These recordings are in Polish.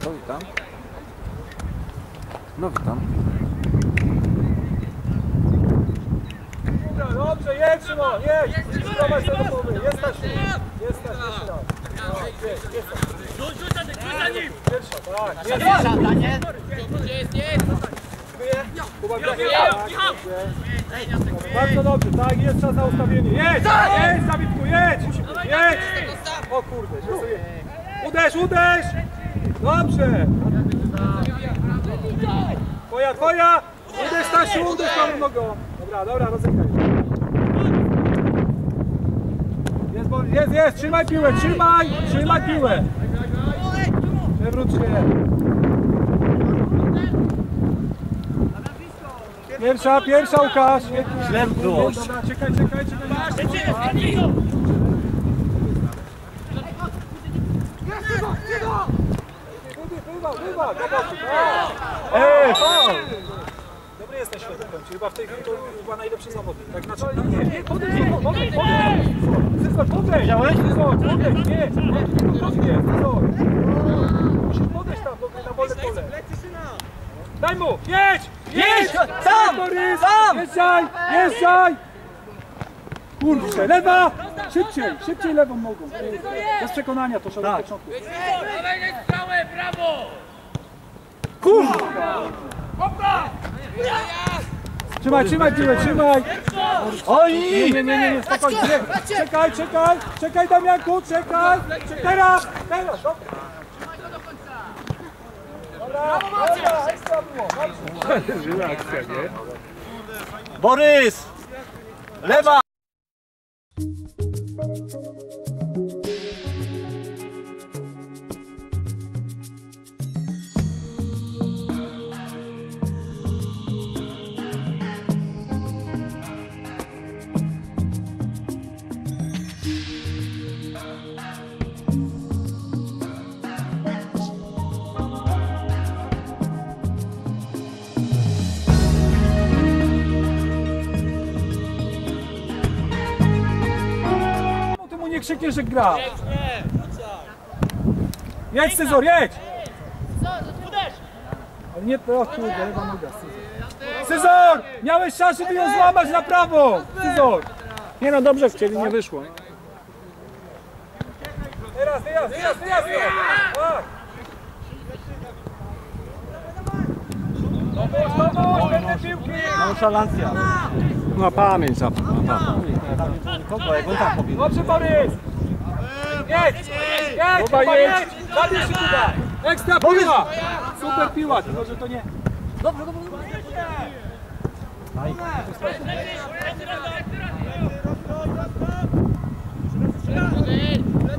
Tak, tato, witam. No witam. Dobra, dobrze, jedź Szymon, jedź! Prowadź do domowy, jest Stasiu, jest Stasiu, jeszcze raz. No, jedź, jest Stasiu. Pierwsza, tak, jest Dziękuję. Kuba, Michał, tak, dobrze. Bardzo dobrze, tak, jest czas na ustawienie. Jedź, jedź, Dawidku, jedź! Jedź! O kurde. Uderz, uderz! Dobrze! Twoja, twoja! Uderz, Stasiu, uderz prawą nogą. Dobra, dobra, rozegraj. Jest, jest, jest, trzymaj piłę, trzymaj, trzymaj piłę. Przewróć się. Pierwsza, pierwsza Łukasz. Źle było. Dobra, czekaj, czekaj, czekaj. Ej, faul. Dobry jesteś w tym Chyba w tej chwili to chyba najlepszy zawodnik. Tak znaczy, no nie, nie, podejdź, podejdź, podejdź, podejdź. Cezar, podejdź. Widziałeś? Cezar, podejdź, nie, nie, rozumiem, Cezar. Musisz podejść tam, na wolne pole. Daj mu, jedź, jedź, Sam! Sam! jeżdżaj, jeżdżaj. Kurczę, lewa, szybciej, szybciej lewą nogą. Bez przekonania to trzeba Tak. na początku. Brawo! Trzymaj, trzymaj piłę, trzymaj. Oj! Nie, nie, nie, nie, nie, spokojnie. Nie. Czekaj, czekaj, czekaj Damianku, czekaj. Teraz, teraz, dobra. Dobra, dobra, ekstra było. dobrze. Borys! Lewa! Ty mu nie krzykniesz, że gra. Jedź Cezor, jedź. Ale nie, o kurde, lewa noga, Cezor. Cezor, miałeś szansę, by ją złamać na prawo. Cezor. Nie no, dobrze chcieli, nie wyszło. Teraz, wyjazd, wyjazd, wyjazd. Tak. Nonszalancja. Na pamięć zawsze. Kogo? Jak on pobiegł? Dobrze, Borys! Jedź! Jedź! Kuba, jedź! Zabierz się Kuba! Ekstra piła! Super piła, tylko że to nie...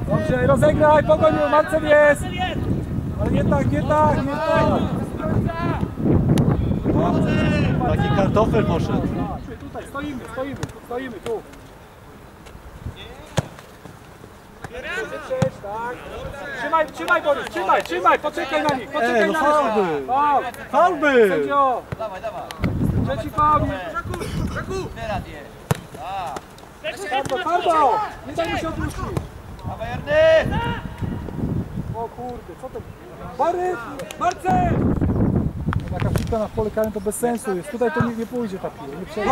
Dobrze, rozegraj, pogoń, Marcel jest! Ale nie tak, nie tak, nie tak! Taki kartofel poszedł. Tutaj, stoimy, stoimy, stoimy, tu. Krzyczeć, tak. Trzymaj, trzymaj Borys, trzymaj, trzymaj, poczekaj na nich, poczekaj Ej, no na nich. był. Faul, Faul był! sędzio. Trzeci faul. Farbo, farbo! Nie daj mu się odwrócić. O kurde, co to? Borys, Marcel! Taka piłka na pole karne to bez sensu jest. Tutaj to nie, nie pójdzie ta piła, nie przejdzie.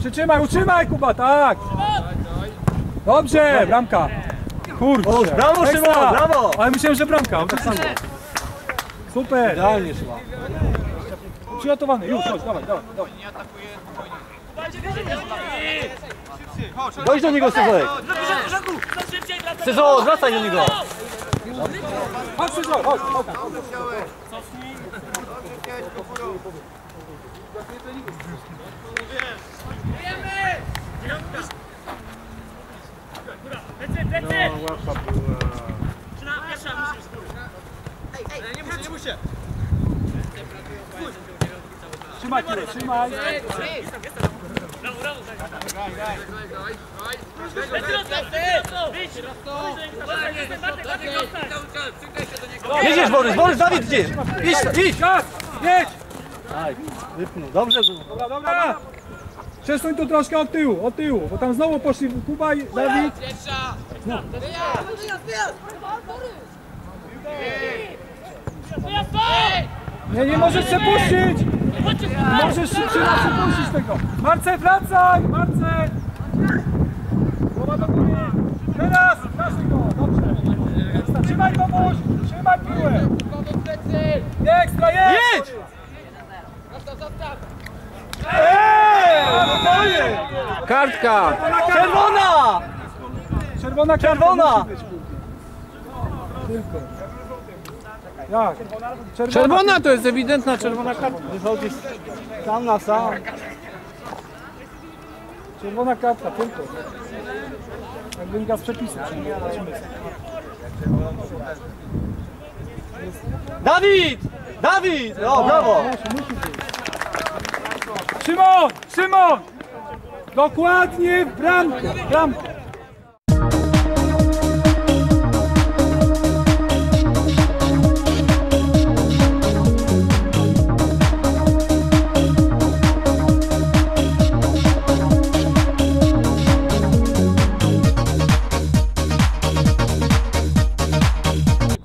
Przytrzymaj, utrzymaj Kuba, tak! Dobrze, bramka. Kurczę. Brawo. Szymon, brawo. Ale myślałem, że bramka. Tak samo. Super. Idealnie szła. Przygotowany, już, chodź, dawaj, dawaj, dawaj. Dojdź do niego, Sezorek. Sezor, wracaj do niego. Chodź, Krzysztof, chodź, chodź. Trzymaj, Kiro, trzymaj. Jedziesz, Borys, Borys, Dawid, gdzie? Idź, idź. Jedź. Wypnął. Dobrze było. Dobra, dobra. Przesuń tu troszkę od tyłu, od tyłu, bo tam znowu poszli Kuba i Dawid. Nie, nie możesz przepuścić! Możesz się przepuścić tego! Marce, wracaj! Marce! Głowa do góry! Teraz! Trasuj go! Dobrze! Trzymaj komuś! Trzymaj piłę! Nie, ekstra, jedź! Jedź! Kartka! Czerwona! Czerwona Czerwona! Jak? Czerwona. Czerwona to jest ewidentna czerwona kartka. Wychodzisz sam na sam. Czerwona kartka, tylko. Jak wynika z przepisów. Zobaczymy. Dawid! Dawid! O, brawo! Szymon! Szymon! Dokładnie w bramkę! Bramkę!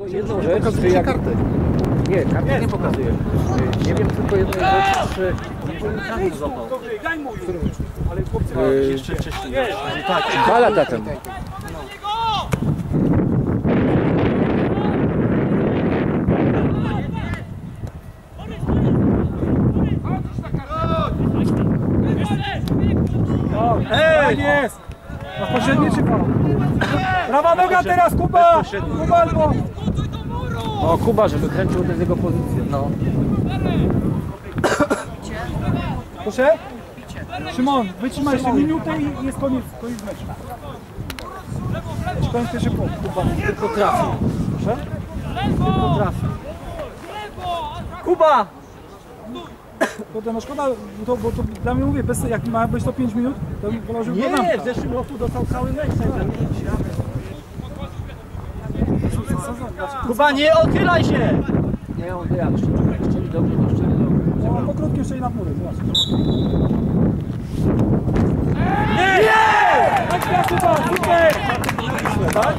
Jedną rzecz, czy jak... Nie, karty nie pokazuje. Nie wiem tylko jedną rzecz, czy... Dobry, daj mu już. Ale chłopcy... Jeszcze wcześniej. Nie, Tak, Dwa lata temu. Ej! jest! Na pośredniczy. Prawa noga teraz, Kuba! Kuba albo... O, Kuba, żeby kręcił tę jego pozycję. No. Proszę? Szymon, wytrzymaj jeszcze minutę i jest koniec, koniec meczu. Koniec pierwszy punkt. Kuba. tylko trafił. Proszę? Tylko trafił. Kuba! Kurde, no szkoda, bo to, bo to dla mnie mówię, bez, jak ma być to 5 minut, to bym położył Nie, bramka. w zeszłym roku dostał cały mecz. Kuba, nie odchylaj się! Nie, on to jak? Szczeli dobrze, no. No, krótkim jeszcze i nad murem, zobacz. Nie! Nie! Tak, Kuba, super! Tak?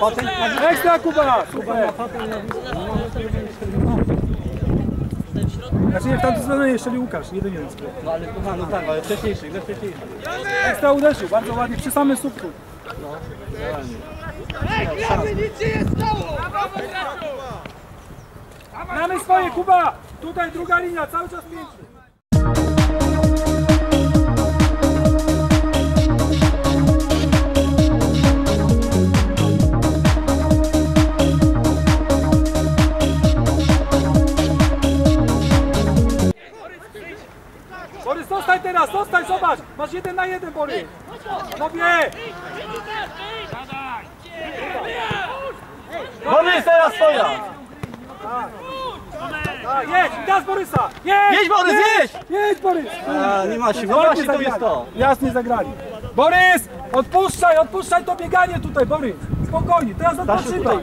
Patent na Ekstra Kuba! Super! Znaczy nie, w tamtym sezonie jeszcze Łukasz, jeden jeden skoro. No ale Kuba, no tak, ale wcześniejszy, ile wcześniejszy. Ekstra uderzył, bardzo ładnie, przy samym słupku. Mamy swoje, Kuba! Tutaj druga linia, cały czas pięć. Borys, zostań teraz, zostań, zobacz! Masz jeden na jeden, Borys! Mówię! Borys, teraz twoja! Tak, jedź, gaz Borysa! Jedź! Jedź, Borys, jedź! Jedź, Borys! A, nie ma siły, no właśnie to jest to. Jasnie zagrali. Borys! Odpuszczaj, odpuszczaj to bieganie tutaj, Borys! Spokojnie, teraz odpoczywaj!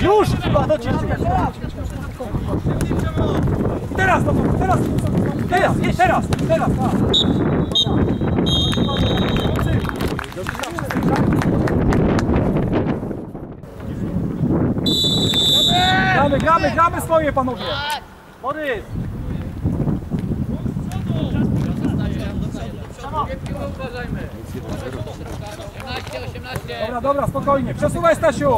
Już! Chyba do ciebie. Teraz, no, teraz, teraz, teraz, teraz, teraz, tak. Gramy, gramy, gramy swoje, panowie! Borys! Uważajmy. 18, 18. Dobra, dobra, spokojnie. Przesuwaj Stasiu.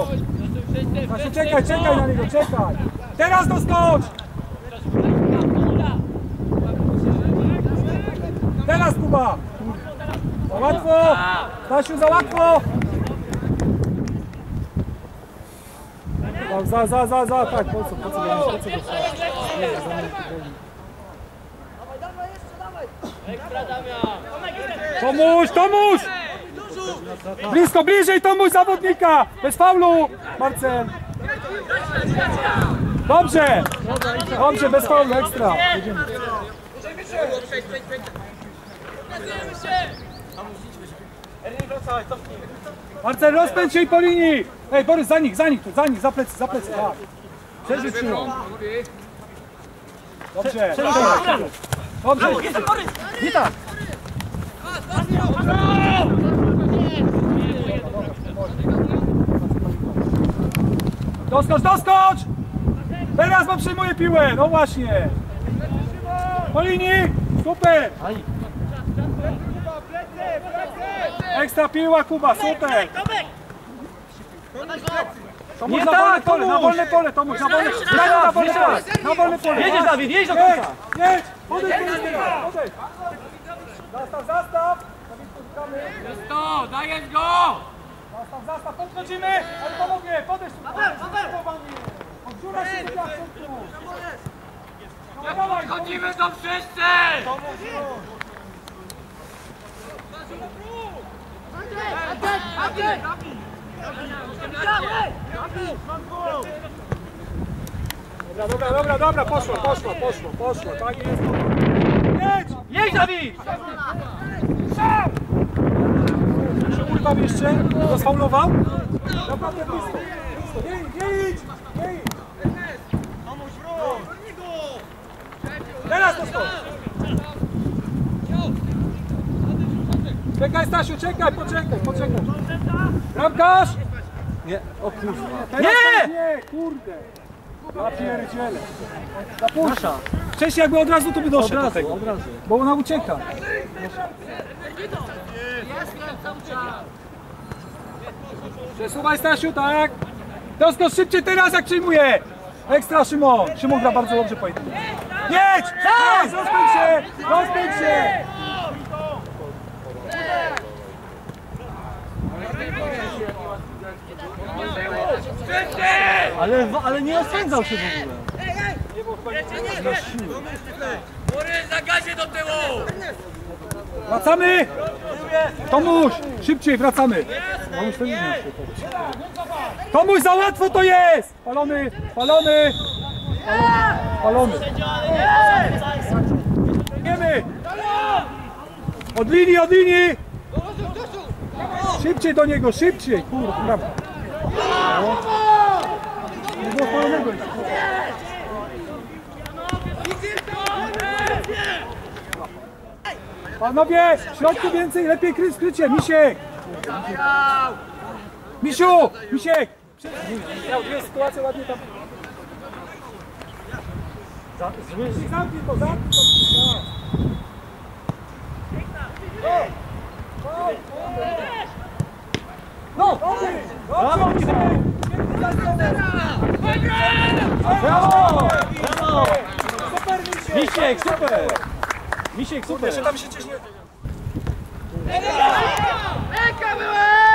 Stasiu, czekaj, czekaj na niego, czekaj. Teraz doskocz. Teraz Kuba. Za łatwo. Stasiu, za łatwo. Za, za, za, za, tak, po co, po co, po co, po co, Tomuś, Tomuś! Blisko, bliżej Tomuś zawodnika! Bez faulu, Marcel! Dobrze! Dobrze, bez faulu, ekstra! Marcel, rozpędź się i po linii! Ej, Borys, za nich, za nich, tu, za nich, za plecy, za plecy, tak. Przeżyć. Dobrze, dobrze. Dobrze. Nie tak! Doskocz, doskocz! Teraz bo przyjmuje piłę, no właśnie! Po linii! Super! Ekstra piła Kuba, super! Tomuś Nie na tak, wolne pole, na Tomuś! wolne pole, Tomuś, na wolne pole, na wolne pole, na wolne pole! Jedziesz Dawid, jedź do końca! jedź! Podejdź, podejdź! Zastaw, zastaw! Dawidku, szukamy. To, dajesz go! Zastaw, zastaw, podchodzimy! Ale pomogę, podejdź tu! Oddziura się do! No Chodzimy to wszyscy! Dobra, dobra, dobra, dobra, poszło, poszło, poszło, poszło, tak jest. Jedź! Jedź Dawid! Się urwał jeszcze, rozfaulował. Naprawdę blisko, blisko, nie, nie idź, nie. Teraz to stop. Czekaj Stasiu, czekaj, poczekaj, poczekaj. Bramkarz! Nie, o kurwa. Nie! Nie, kurde. Ja pierdzielę. Zapuszcza. Wcześniej jakby od razu to by Od doszedł do razu, tego. od razu. Bo ona ucieka. Przesuwaj Stasiu, tak? Doskocz szybciej teraz jak przyjmuje. Ekstra Szymon. Szymon gra bardzo dobrze pojedynek. Jedź! Jedź! Rozpędź się! Rozpędź się! Ale, ale nie osądzał się w ogóle. Na gazie do tyłu! Wracamy! Tomuś! Szybciej wracamy! Tomuś, to nie Tomuś, za łatwo to jest! Palony! Palony! Palony! Od linii, od linii! Szybciej do niego, szybciej! Kurde, prawda. Nie było palonego jeszcze. Panowie, w środku więcej, lepiej kry skrycie, Misiek! Misiu! Misiek! Miał dwie sytuacje ładnie tam. Zamknij to, zamknij to! No! Misiek! Super! Misiek, super! Jeszcze tam się ciśnie... Eka byłeś!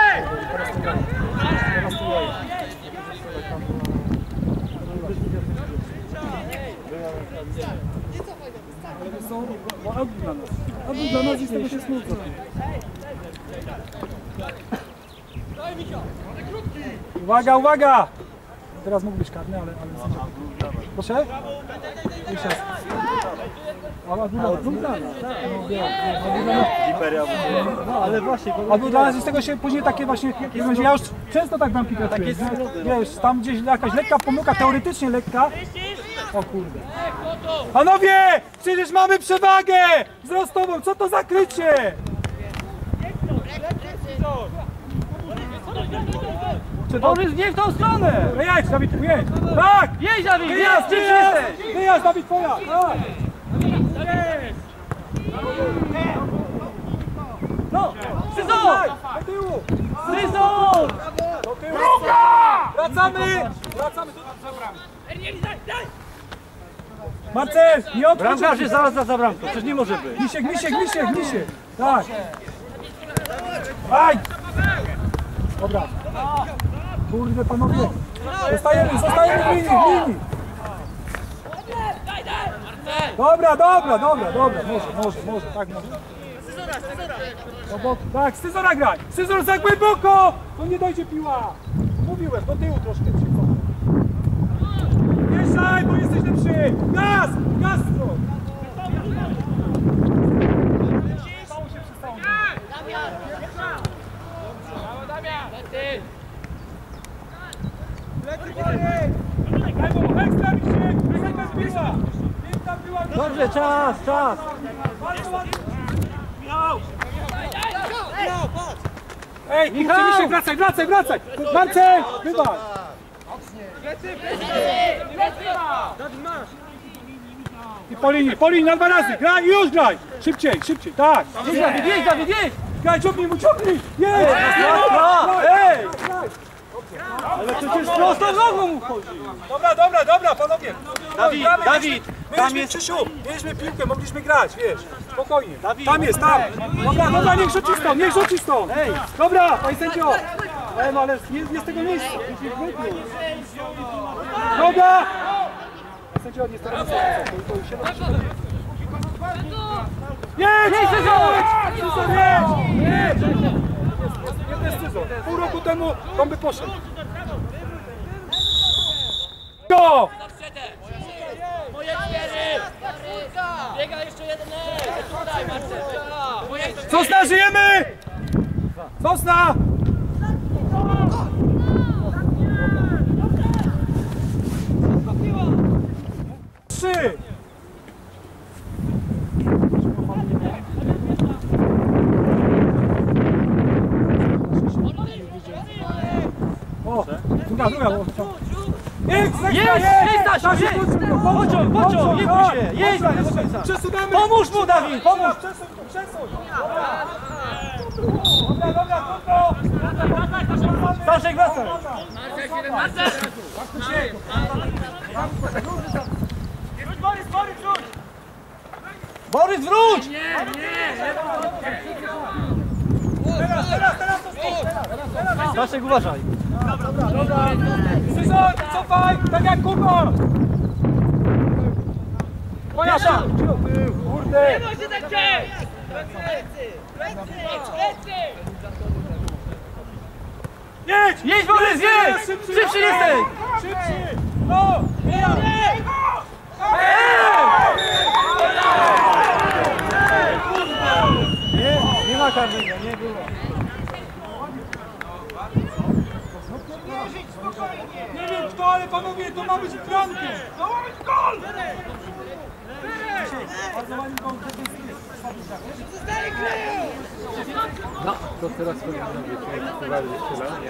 są bo aut dla nas. Aut dla nas i z tego się smudzą. Uwaga, uwaga! Teraz mógł być karny, ale... ale... Proszę? Ale ale właśnie, Albo dla nas z tego się później takie właśnie, ja już często tak bramki trafiłem. Wiesz, tam gdzieś jakaś lekka pomyłka, teoretycznie lekka. O kurde. Panowie, przecież mamy przewagę wzrostową, co to za krycie? Czy to... Borys, nie w tą stronę! No jedź, Dawid, jedź. Tak! Jedź Dawid, Wyjazd, jedź, gdzie wyjazd, Dawid, twoja! Tak! No! Syzon! Do tyłu! Syzon! Do tyłu! Wracamy! Wracamy do Marcel, nie odchodź! Bramkarz zaraz za bramką, przecież nie może być. Misiek, misiek, misiek, misiek! Tak! Aj! Dobra. Kurde panowie! Zostajemy, zostajemy w linii, w linii! Dobra, dobra, dobra, dobra, może, może, może, tak może. Do boku, tak, Scyzora graj! Scyzor za głęboko! To nie dojdzie piła! Mówiłem, do tyłu troszkę się. Mieszaj, bo jesteś lepszy! Gaz! Gaz! no. Stało się przestało. Daj mu, ekstra mi się! Piękna piła! Piękna piła! Dobrze, czas, czas. Ej, Michał! kurczę, Misiek, wracaj, wracaj, wracaj! Marcel, wybacz! I po linii, po linii na dwa razy, graj już graj! Szybciej, szybciej, tak! Jedź, Dawid, jedź, Dawid, jedź! Graj, ciągnij mu, ciągnij! Jedź! Ej! Ale przecież prosto nogą mu chodzi. Dobra, dobra, dobra, panowie! Dawid, Gramy, Dawid, mieliśmy, tam jest- Krzysiu, mieliśmy piłkę, mogliśmy grać, wiesz, spokojnie. Dawid. Tam jest, tam! Dobra, dobra, niech rzuci stąd, niech rzuci stąd! Ej. Dobra, panie sędzio! Ej, no ale jest, jest tego miejsca. Dobra! Panie sędzio, nie staramy się, to, już się. Jedź! Jedź, jedź! Jedź! Sezon. Pół roku temu on by poszedł. Go! Biega jeszcze jeden! Tutaj, Marcel! Sosna, żyjemy! Sosna! Trzy! O, druga, druga. bo- Pociąg, pociąg, nie bój się, jedź do końca. Pomóż mu, Dawid, pomóż! Przesuń tu, przesuń! Dobra, dobra, trudno! Staszek, wracaj! Borys, wróć! Teraz, teraz, teraz to stop! Staszek, uważaj. Sezon, cofaj! Tak jak Kuba! Moja ta! Kurde! Możecie tak cię! Plecy! Plecy! Plecy! Jedź! Jedź, Borys, jedź! Szybszy jesteś! Szybszy! No! Nie, nie ma karnego, nie było. Nie wiem kto, ale panowie, to ma być bramkę! To ma być gol! Bardzo ładnie gol, No, to teraz.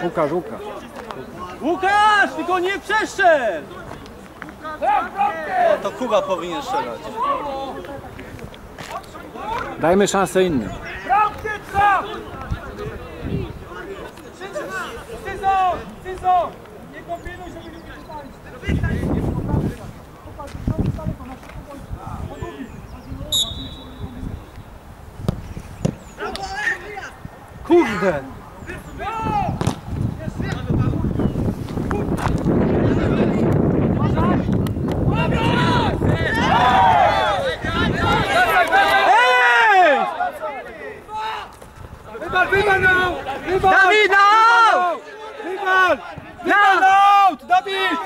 Łukasz, Łukasz. Łukasz, tylko nie przeszedł! O, to Kuba powinien strzelać. Dajmy szansę innym. Bramkę traf! Sezon! Sezon! Kurde! Wybal, wybal! Wybal! Dawid, no! Wybal! Wybal out! Dawid!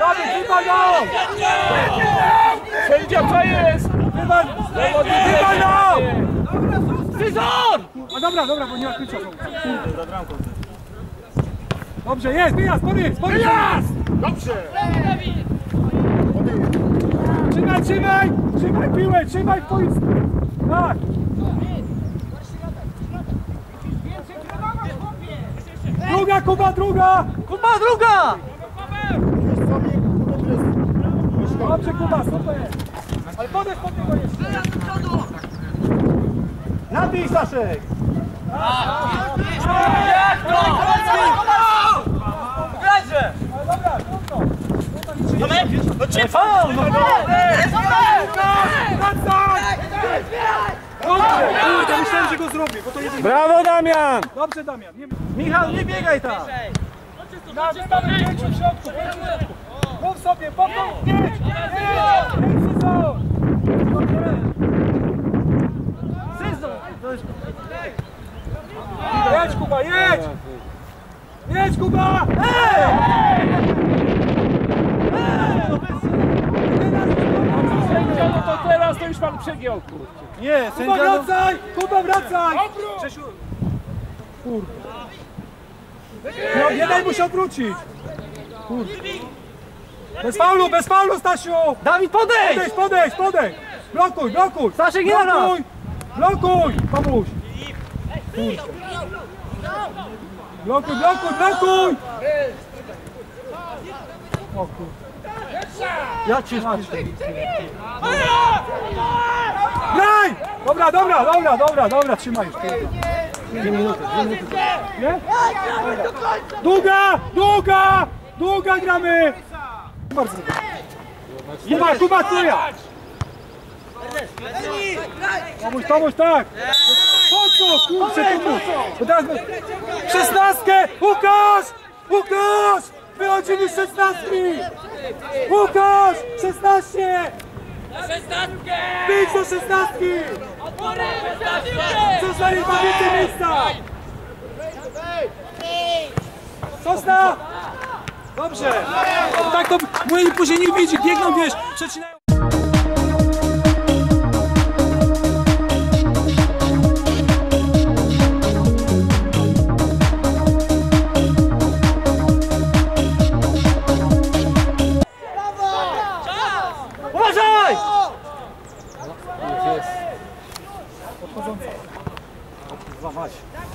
Dawid, wybal out! Sędzia, co jest? Out! Sezon! A dobra, dobra, bo nie ma klucza. Dobrze, jest, wyjazd, Borys, Borys! Wyjazd! Dobrze! Trzymaj, trzymaj! Trzymaj piłę, trzymaj w poisku! Tak! Druga, Kuba, druga! Kuba, druga! Dobrze, Kuba, super! Ale podejść pod niego jeszcze! Nabij, Staszek! Jak to? Grajże! Dobra, trudno! Tomek, no cię faul! No Kurde, myślałem, że go zrobię, bo to jeden... Brawo, Damian! Dobrze, Damian. Nie... Michał, nie biegaj tam! Na wypadek pięciu w środku, pięciu w środku. Mów sobie, pokój, pięć, pięć, pięć sezon. Sezon. Jedź Kuba, jedź! Jedź Kuba! Ej! Sędziano to teraz, to już pan przegiął, kurczę. Nie, sędziano... Kuba wracaj! Kuba wracaj! Przesiu... No jeden musi odwrócić. Kurde. Bez faulu, bez faulu Stasiu! Dawid podejdź! Podejdź, podejdź, podejdź! Blokuj, blokuj! Stasiek nie Blokuj! Blokuj! Pomóż! Kurde. Blokuj, blokuj, blokuj! O kurde. Ja cię znaczy. Graj! Dobra, dobra, dobra, dobra, dobra, trzymaj już. Dwie minuty, dwie minuty. Nie? Długa! Długa! Długa gramy! Bardzo dobrze. Kuba, Kuba, co ja? Tomuś, Tomuś, tak! Po co, kurczę, Tomuś? Szesnastkę! Łukasz! Łukasz! Wychodzimy z szesnastki! Łukasz! Szesnaście! Szesnastkę! Wyjdź do szesnastki! Coś na niej ma więcej miejsca! Sosna! Dobrze! Tak to, bo później nie widzi, biegną, wiesz, przecinają.